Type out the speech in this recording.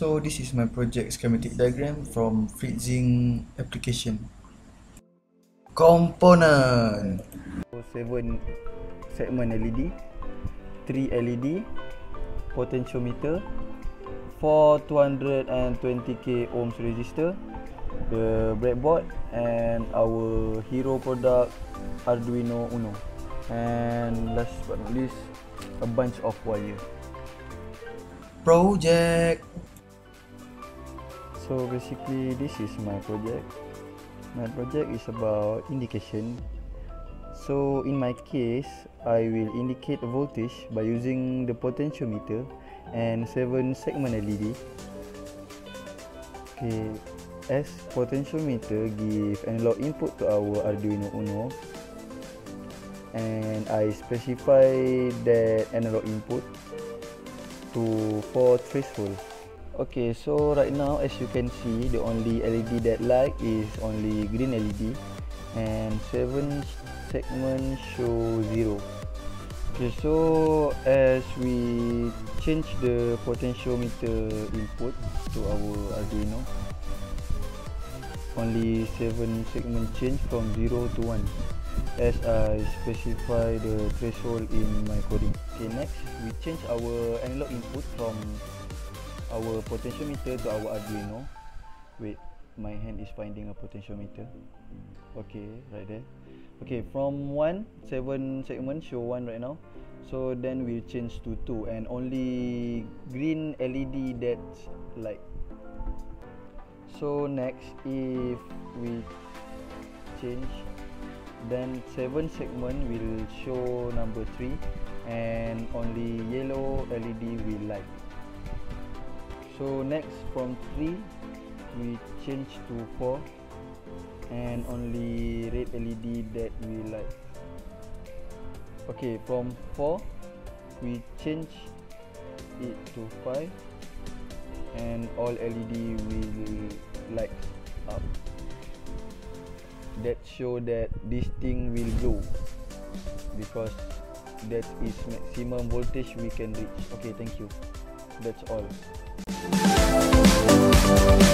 So this is my project schematic diagram from Fritzing application. Component. So, seven segment LED, three LED, potentiometer, four 220k ohms resistor, the breadboard, and our hero product Arduino Uno. And last but not least, a bunch of wire. Project. So basically this is my project. My project is about indication. So in my case, I will indicate voltage by using the potentiometer and 7 segment LED. Okay, as potentiometer give analog input to our Arduino Uno and I specify that analog input to 4 threshold Okay, so right now as you can see, the only LED that light is only green LED and 7 segment show 0. Okay, so as we change the potentiometer input to our Arduino, only 7 segment change from 0 to 1 as I specify the threshold in my coding. Okay, next we change our analog input from our potentiometer to our Arduino. Wait, my hand is finding a potentiometer. Okay, right there. Okay, from 1, 7 segment show 1 right now. So then we change to 2 and only green LED that's light. So next if we change then 7 segment will show number 3 and only yellow LED will light. So next from 3 we change to 4 and only red LED that we like. Okay, from 4 we change it to 5 and all LED will light up. That show that this thing will glow because that is maximum voltage we can reach. Okay, thank you. That's all. Thank you.